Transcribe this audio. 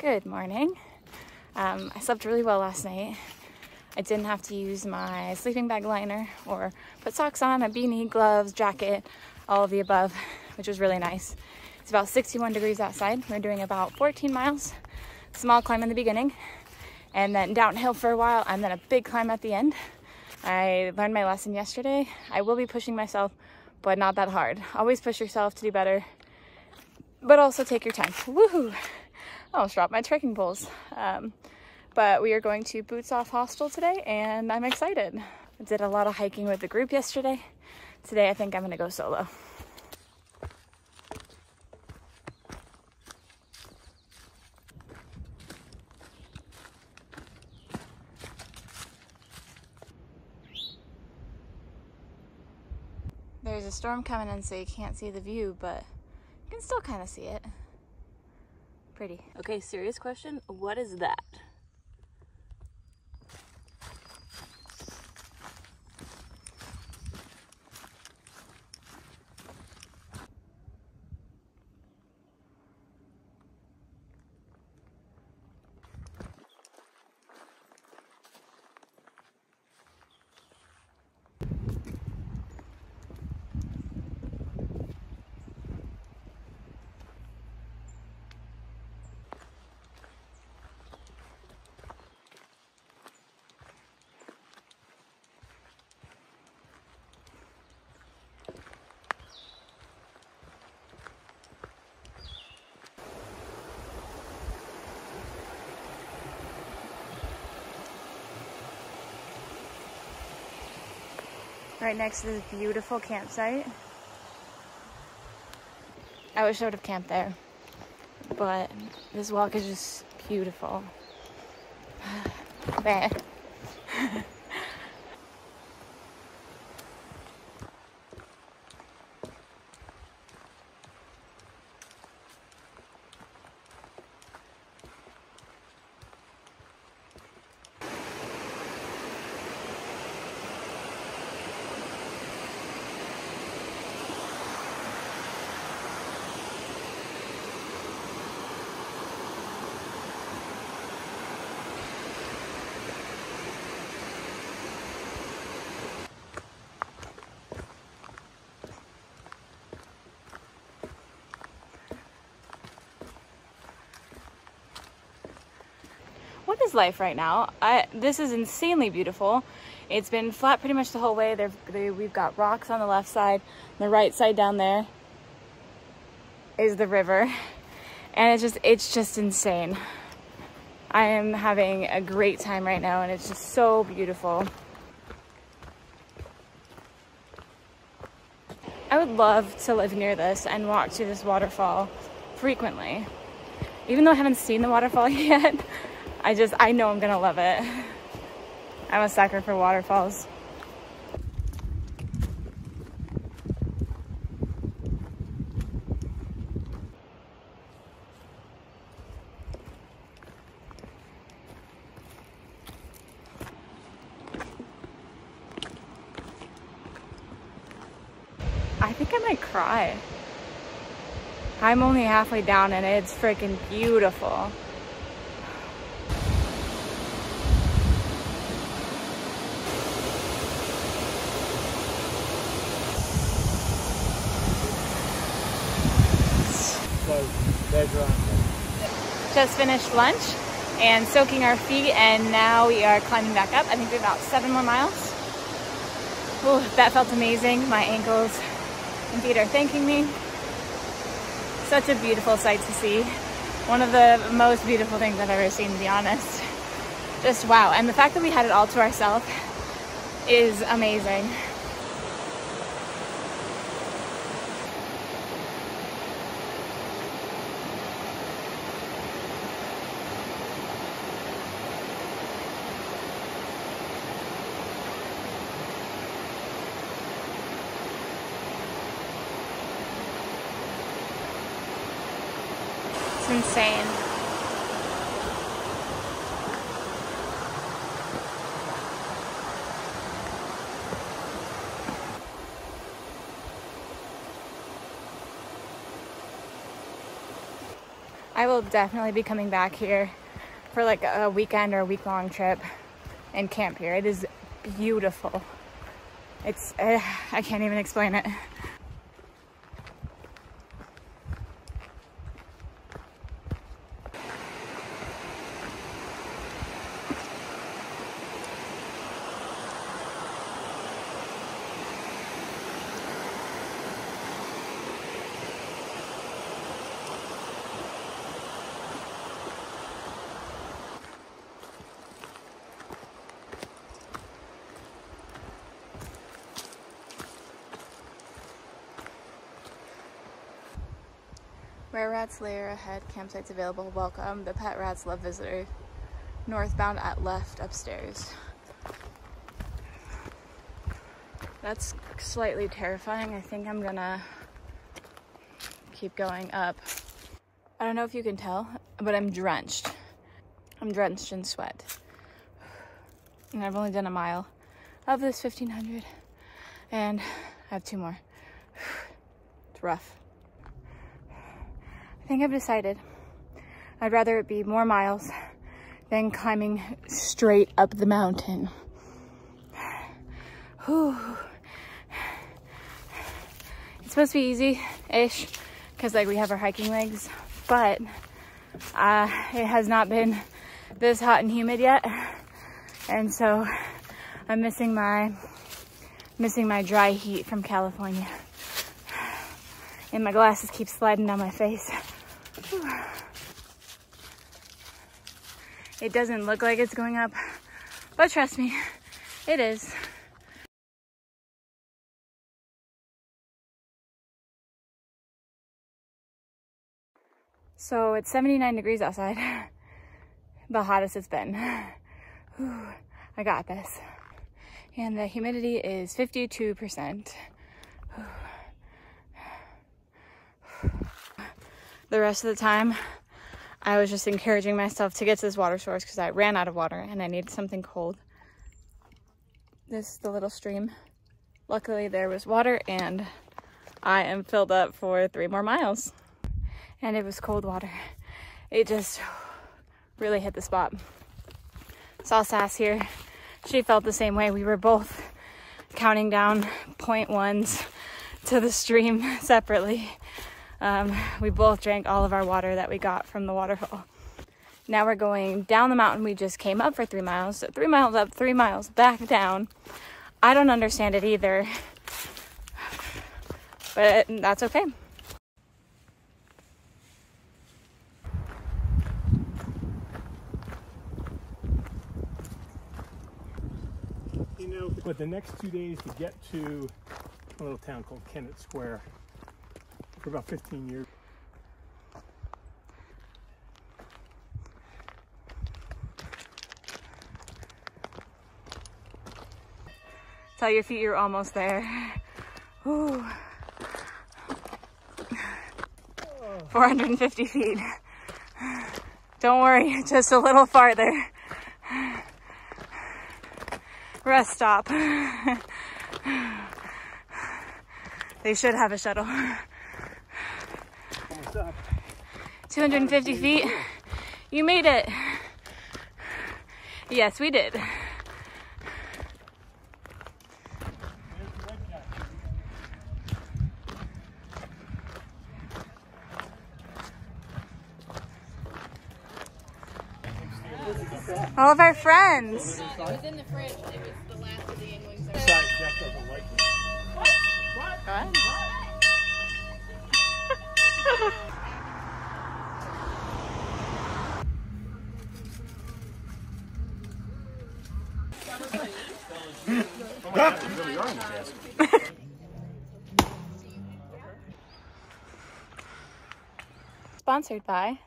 Good morning. Um, I slept really well last night. I didn't have to use my sleeping bag liner or put socks on, a beanie, gloves, jacket, all of the above, which was really nice. It's about 61 degrees outside. We're doing about 14 miles, small climb in the beginning, and then downhill for a while, and then a big climb at the end. I learned my lesson yesterday. I will be pushing myself, but not that hard. Always push yourself to do better, but also take your time. Woohoo! I almost dropped my trekking poles. Um, but we are going to Boots Off Hostel today and I'm excited. I did a lot of hiking with the group yesterday. Today I think I'm gonna go solo. There's a storm coming in so you can't see the view, but you can still kind of see it. Pretty. Okay, serious question. What is that? Right next to this beautiful campsite. I wish I would have camped there, but this walk is just beautiful. there. what is life right now? I, this is insanely beautiful. It's been flat pretty much the whole way. They, we've got rocks on the left side. The right side down there is the river. And it's just, it's just insane. I am having a great time right now and it's just so beautiful. I would love to live near this and walk to this waterfall frequently. Even though I haven't seen the waterfall yet, I just, I know I'm gonna love it. I'm a sucker for waterfalls. I think I might cry. I'm only halfway down and it's freaking beautiful. Just finished lunch and soaking our feet and now we are climbing back up. I think we're about seven more miles. Ooh, that felt amazing. My ankles and feet are thanking me. Such a beautiful sight to see. One of the most beautiful things I've ever seen, to be honest. Just wow. And the fact that we had it all to ourselves is amazing. Insane. I will definitely be coming back here for like a weekend or a week long trip and camp here. It is beautiful. It's, uh, I can't even explain it. Rare Rats Lair ahead, campsites available. Welcome. The Pet Rats love visitor. Northbound at left upstairs. That's slightly terrifying. I think I'm gonna keep going up. I don't know if you can tell, but I'm drenched. I'm drenched in sweat. And I've only done a mile of this 1500 and I have two more. It's rough. I think I've decided I'd rather it be more miles than climbing straight up the mountain. Whew. It's supposed to be easy-ish because like we have our hiking legs, but uh, it has not been this hot and humid yet. And so I'm missing my, missing my dry heat from California. And my glasses keep sliding down my face. It doesn't look like it's going up, but trust me, it is. So it's 79 degrees outside, the hottest it's been. Whew, I got this. And the humidity is 52%. The rest of the time, I was just encouraging myself to get to this water source because I ran out of water and I needed something cold. This is the little stream. Luckily there was water and I am filled up for three more miles. And it was cold water. It just really hit the spot. Saw Sass here. She felt the same way. We were both counting down point ones to the stream separately. Um, we both drank all of our water that we got from the waterfall. Now we're going down the mountain we just came up for three miles. So three miles up, three miles back down. I don't understand it either, but that's okay. You know, but the next two days to get to a little town called Kennett Square for about 15 years. Tell your feet you're almost there. Ooh. 450 feet. Don't worry, just a little farther. Rest stop. they should have a shuttle. 250 feet. You made it. Yes, we did. All of our friends. It was in the fridge. It was the last of the Yuengling Besides, Jeff doesn't like me. Go ahead. Sponsored by